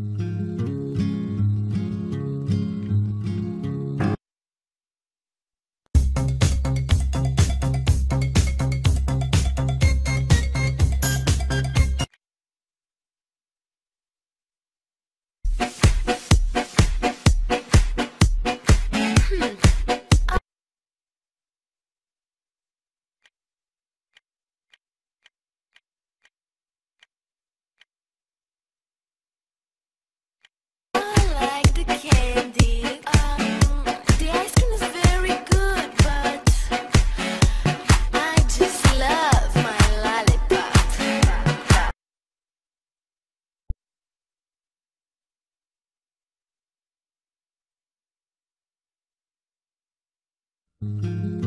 Mm-hmm. I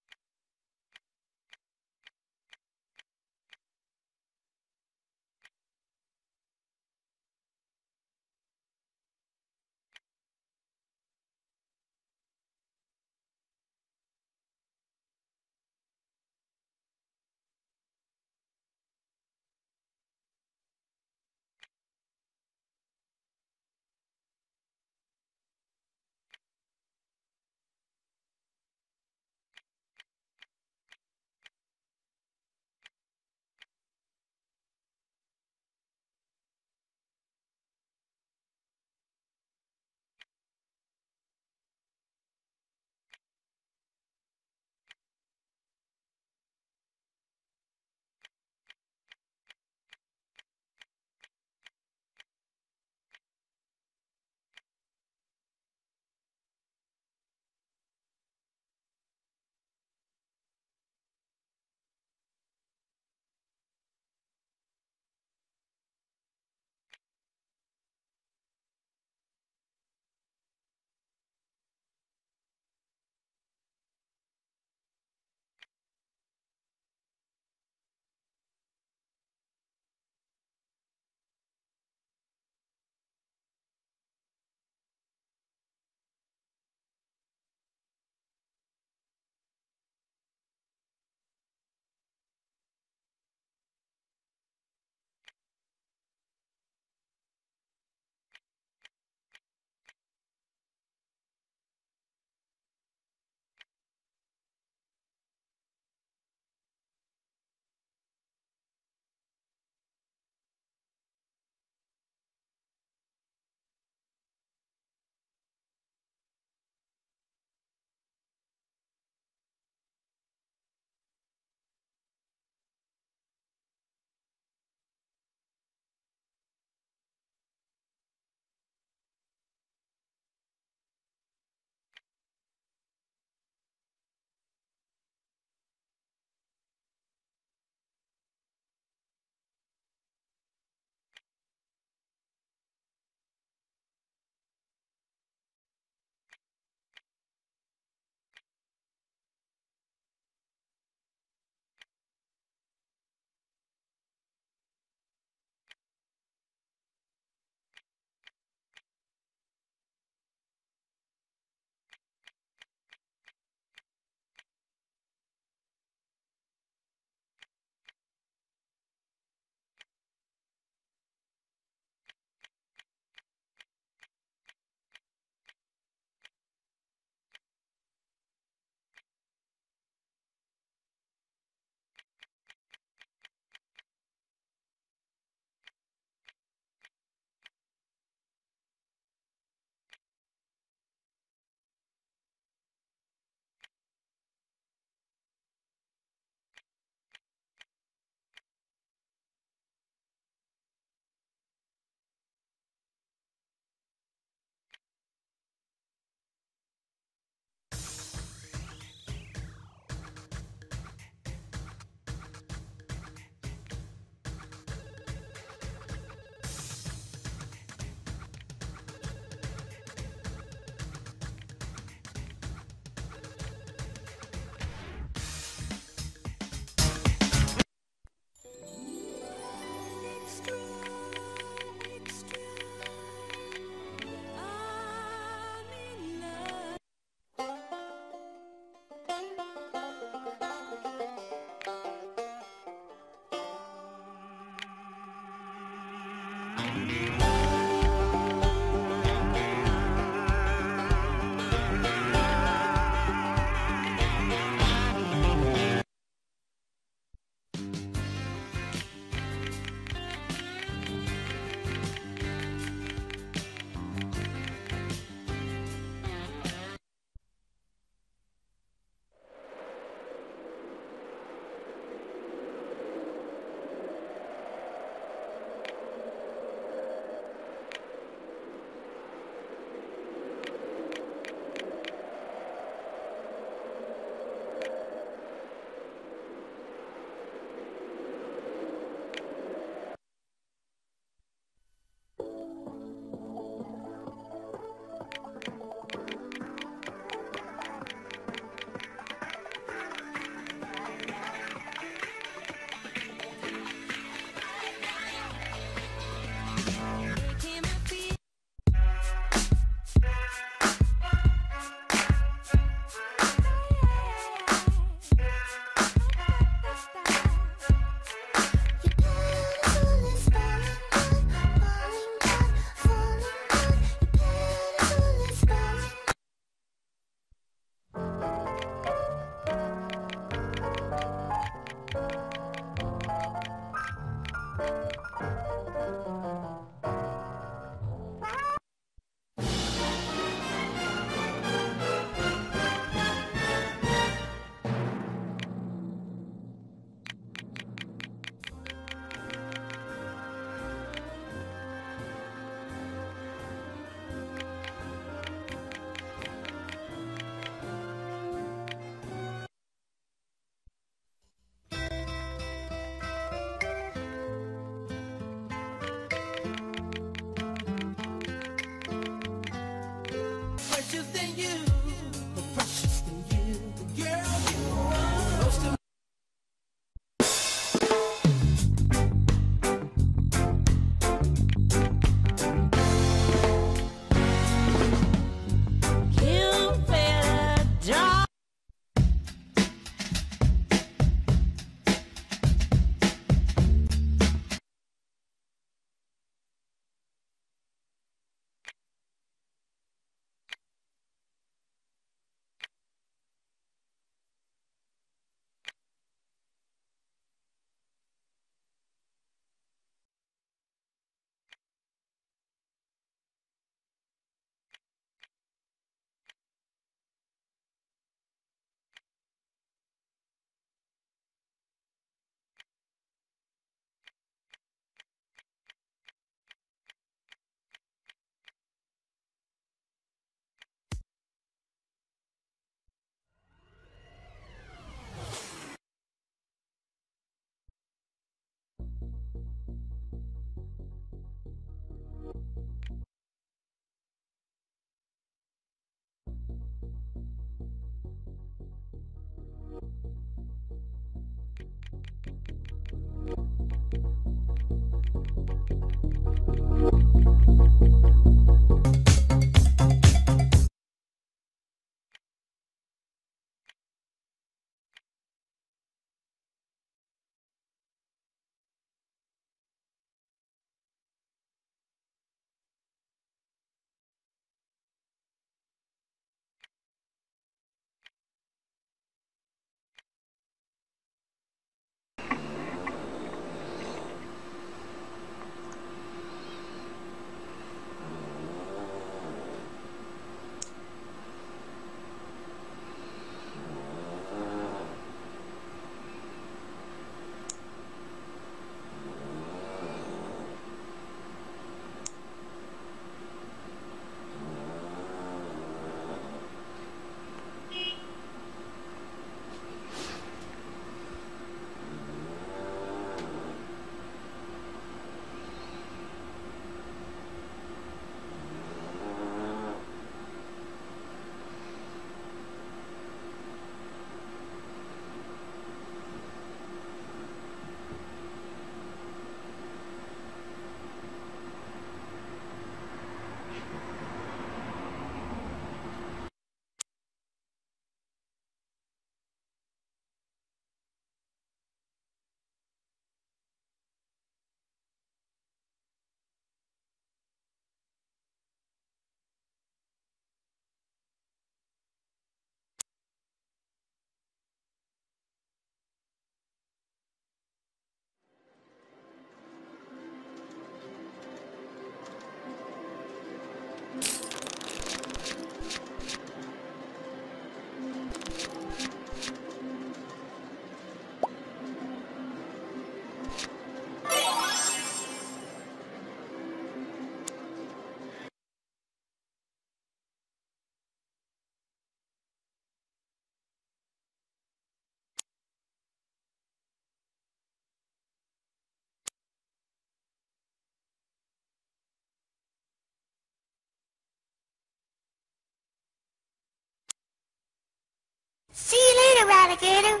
alligator?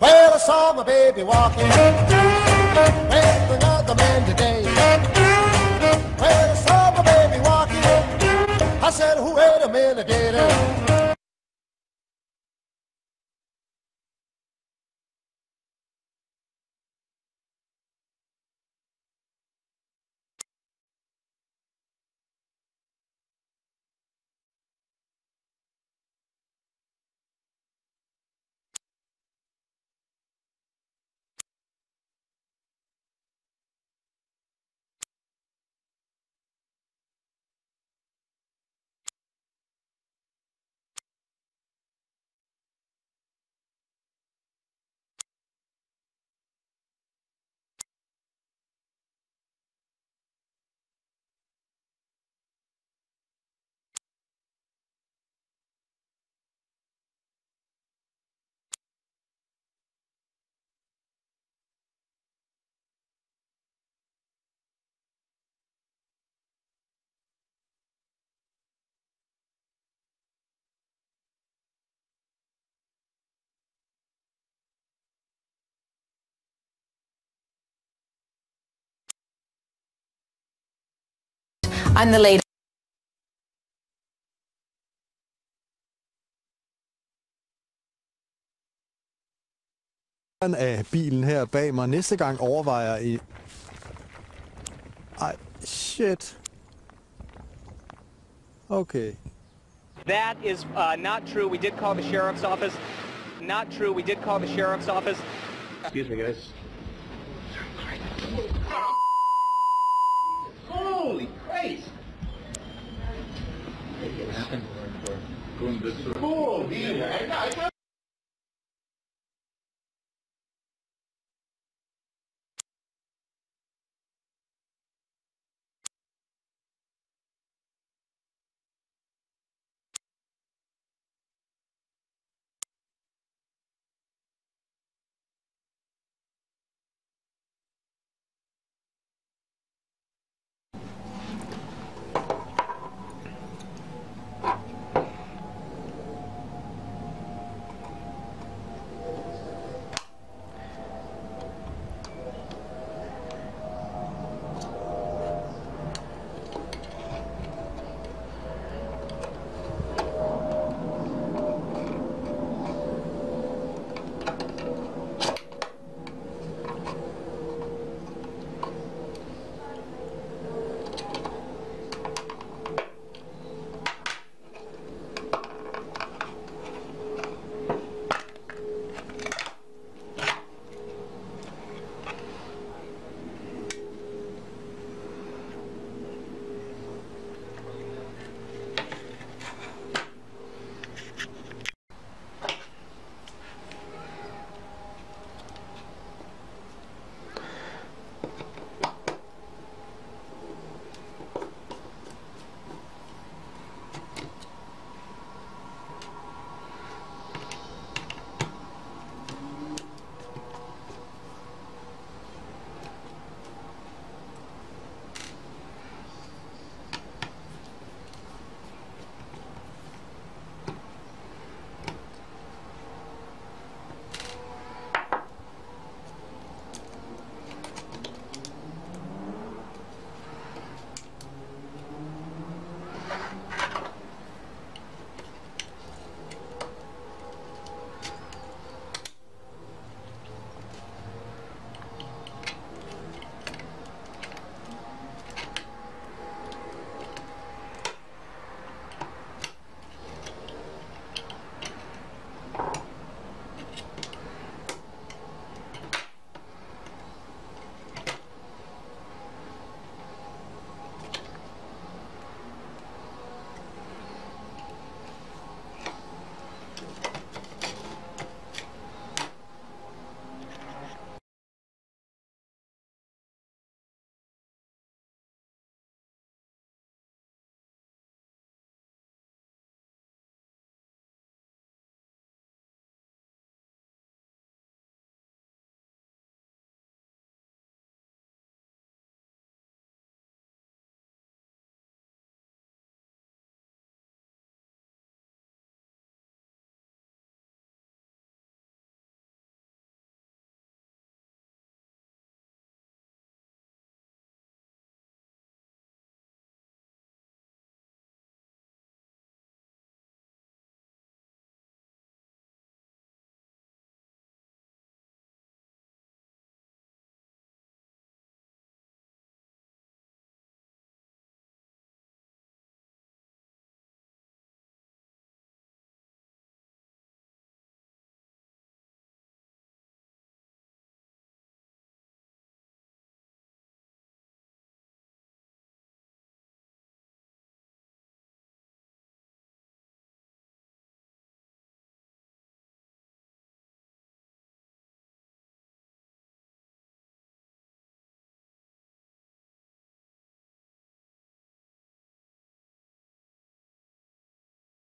Well, I saw my baby walking with another man today. Well, I saw my baby walking. I said, who wait a minute, gator? I'm the lady. af bilen her bag mig. Næste gang overvejer I... Ej, shit. Okay. That is uh, not true. We did call the sheriff's office. Not true. We did call the sheriff's office. Excuse me, guys. Holy Christ! What happened? Going this way. Cool,